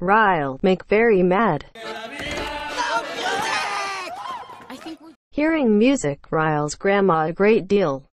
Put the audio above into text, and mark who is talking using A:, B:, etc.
A: Ryle make very mad. Hearing music riles grandma a great deal.